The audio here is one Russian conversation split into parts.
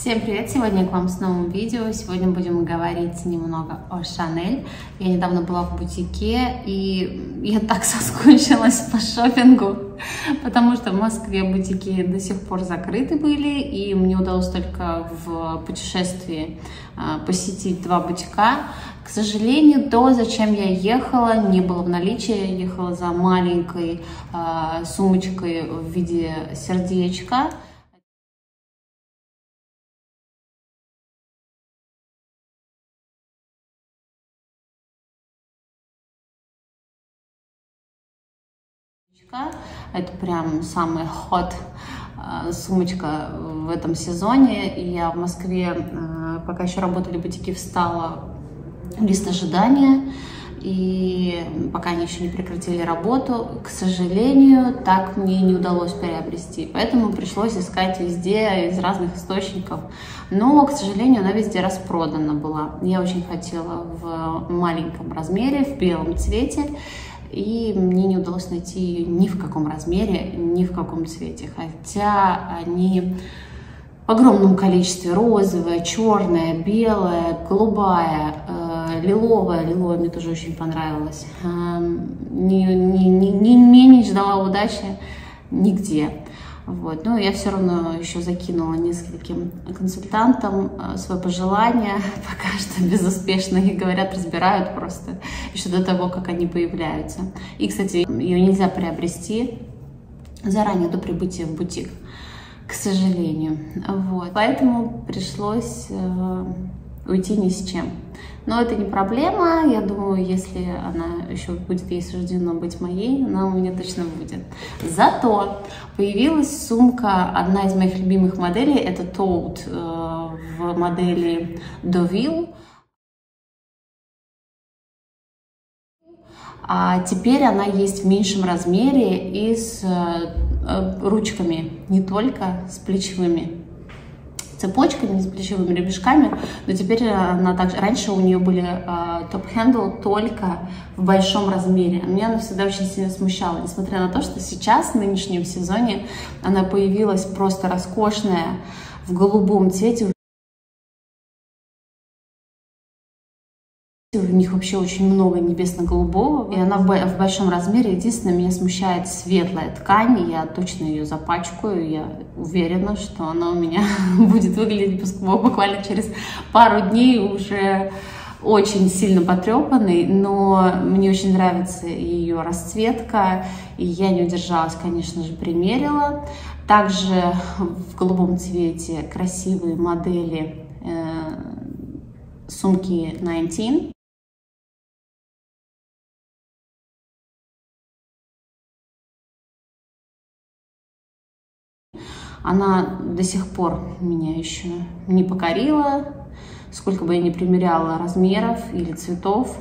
Всем привет! Сегодня к вам с новым видео. Сегодня будем говорить немного о Шанель. Я недавно была в бутике, и я так соскучилась по шопингу, потому что в Москве бутики до сих пор закрыты были, и мне удалось только в путешествии а, посетить два бутика. К сожалению, то, зачем я ехала, не было в наличии. Я ехала за маленькой э, сумочкой в виде сердечка. Это прям самый ход э, сумочка в этом сезоне. Я в Москве, пока еще работали бутики, встала лист ожидания. И пока они еще не прекратили работу, к сожалению, так мне не удалось приобрести. Поэтому пришлось искать везде из разных источников. Но, к сожалению, она везде распродана была. Я очень хотела в маленьком размере, в белом цвете и мне не удалось найти ее ни в каком размере, ни в каком цвете, хотя они в огромном количестве розовая, черная, белая, голубая, э, лиловая, лиловая мне тоже очень понравилась. Э, не, не, не, не менее ждала удачи нигде. Вот. Но я все равно еще закинула нескольким консультантам э, свое пожелание, пока что безуспешно, и говорят, разбирают просто еще до того, как они появляются. И, кстати, ее нельзя приобрести заранее до прибытия в бутик, к сожалению. Вот. Поэтому пришлось э, уйти ни с чем. Но это не проблема, я думаю, если она еще будет ей суждено быть моей, она у меня точно будет. Зато появилась сумка, одна из моих любимых моделей, это Toad э, в модели Deauville. А теперь она есть в меньшем размере и с э, ручками, не только с плечевыми цепочками, с плечевыми ремешками, но теперь она также, раньше у нее были э, top handle только в большом размере. Меня она всегда очень сильно смущала, несмотря на то, что сейчас, в нынешнем сезоне, она появилась просто роскошная, в голубом цвете, У них вообще очень много небесно-голубого, и она в большом размере. Единственное, меня смущает светлая ткань, я точно ее запачкаю, я уверена, что она у меня будет выглядеть буквально через пару дней уже очень сильно потрепанный, но мне очень нравится ее расцветка, и я не удержалась, конечно же, примерила. Также в голубом цвете красивые модели э, сумки 19. Она до сих пор меня еще не покорила, сколько бы я ни примеряла размеров или цветов.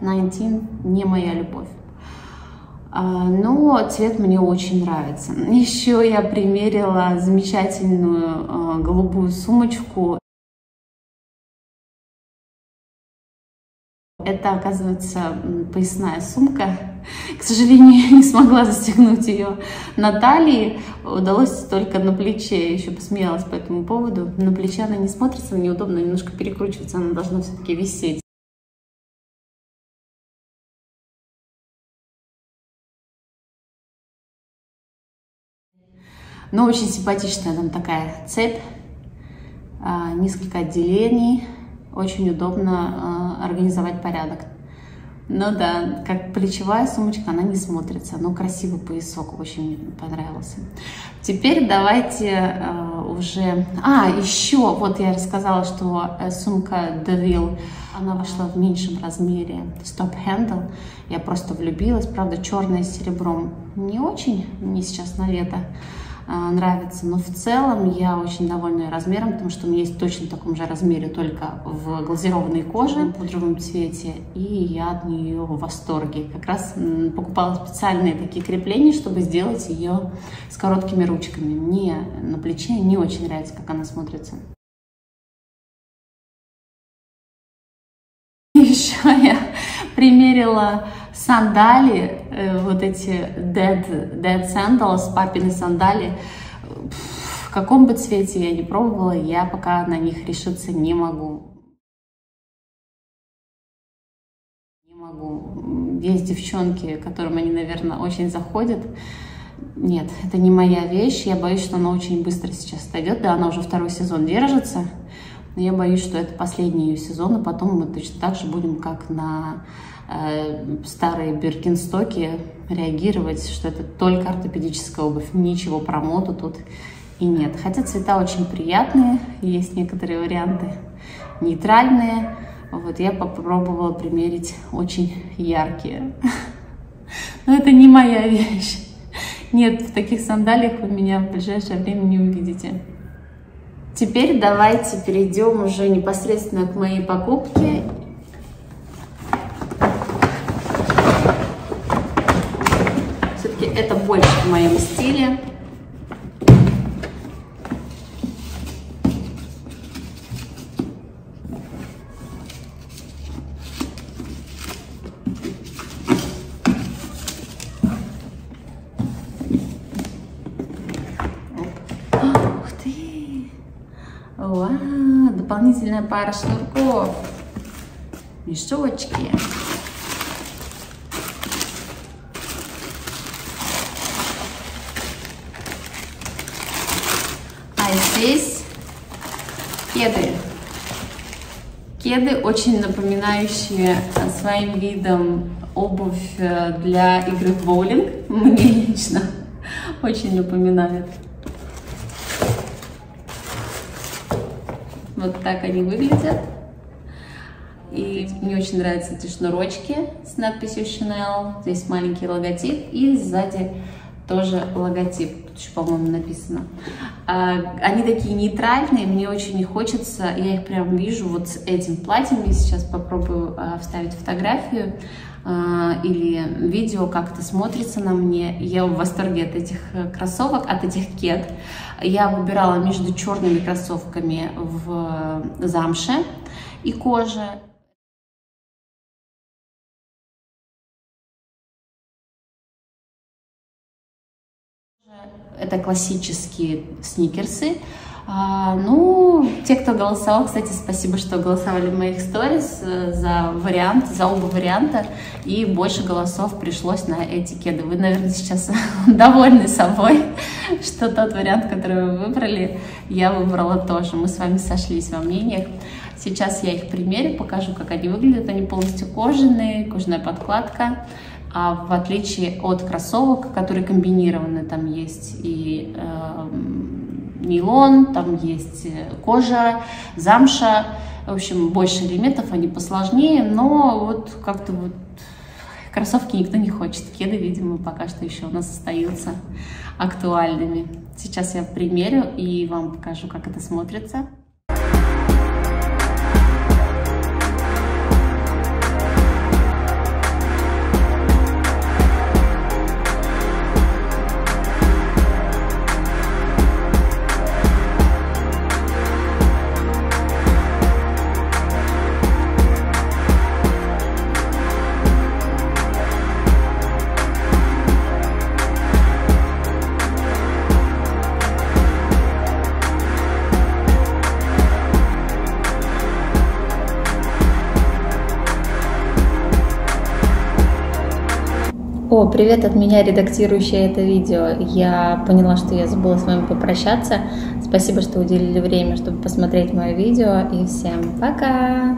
19 не моя любовь. А, но цвет мне очень нравится. Еще я примерила замечательную а, голубую сумочку Это, оказывается, поясная сумка. К сожалению, я не смогла застегнуть ее на талии. Удалось только на плече. Еще посмеялась по этому поводу. На плече она не смотрится, неудобно немножко перекручивается. Она должна все-таки висеть. Но очень симпатичная там такая цепь. А, несколько отделений очень удобно э, организовать порядок. Ну да, как плечевая сумочка, она не смотрится, но красивый поясок очень мне понравился. Теперь давайте э, уже... А, еще, вот я рассказала, что э, сумка Deville, она вошла в меньшем размере, Stop Handle. Я просто влюбилась, правда, черная с серебром не очень, мне сейчас на лето. А, нравится. Но в целом я очень довольна размером, потому что у меня есть точно в таком же размере, только в глазированной коже, в пудровом цвете, и я от нее в восторге. Как раз покупала специальные такие крепления, чтобы сделать ее с короткими ручками. Мне на плече не очень нравится, как она смотрится. Еще я примерила сандали, э, вот эти dead, dead sandals, папины сандали. в каком бы цвете я не пробовала, я пока на них решиться не могу. Не могу. Есть девчонки, которым они, наверное, очень заходят. Нет, это не моя вещь. Я боюсь, что она очень быстро сейчас отойдет. Да, она уже второй сезон держится. Но я боюсь, что это последний ее сезон, и потом мы точно так же будем, как на старые Биркинстоки, реагировать, что это только ортопедическая обувь. Ничего про моду тут и нет. Хотя цвета очень приятные, есть некоторые варианты нейтральные. Вот я попробовала примерить очень яркие. Но это не моя вещь. Нет, в таких сандалиях вы меня в ближайшее время не увидите. Теперь давайте перейдем уже непосредственно к моей покупке. Все-таки это моем стиле. Вау, дополнительная пара шнурков. Мешочки. А здесь кеды. Кеды, очень напоминающие своим видом обувь э, для игры в боулинг. Мне лично очень напоминает. Вот так они выглядят. И мне очень нравятся эти шнурочки с надписью Chanel. Здесь маленький логотип и сзади тоже логотип. Тут еще, по-моему, написано. А, они такие нейтральные, мне очень не хочется. Я их прям вижу вот с этим платьем. Я сейчас попробую а, вставить фотографию а, или видео, как это смотрится на мне. Я в восторге от этих э, кроссовок, от этих кед. Я выбирала между черными кроссовками в замше и коже. Это классические сникерсы. А, ну, те, кто голосовал, кстати, спасибо, что голосовали в моих сторис э, за вариант, за оба варианта, и больше голосов пришлось на эти кеды. Вы, наверное, сейчас довольны собой, что тот вариант, который вы выбрали, я выбрала тоже. Мы с вами сошлись во мнениях. Сейчас я их примерю, покажу, как они выглядят. Они полностью кожаные, кожаная подкладка. А в отличие от кроссовок, которые комбинированы, там есть и э, нейлон, там есть э, кожа, замша, в общем, больше элементов, они посложнее, но вот как-то вот кроссовки никто не хочет, кеды, видимо, пока что еще у нас остаются актуальными. Сейчас я примерю и вам покажу, как это смотрится. О, привет от меня, редактирующая это видео. Я поняла, что я забыла с вами попрощаться. Спасибо, что уделили время, чтобы посмотреть мое видео. И всем пока!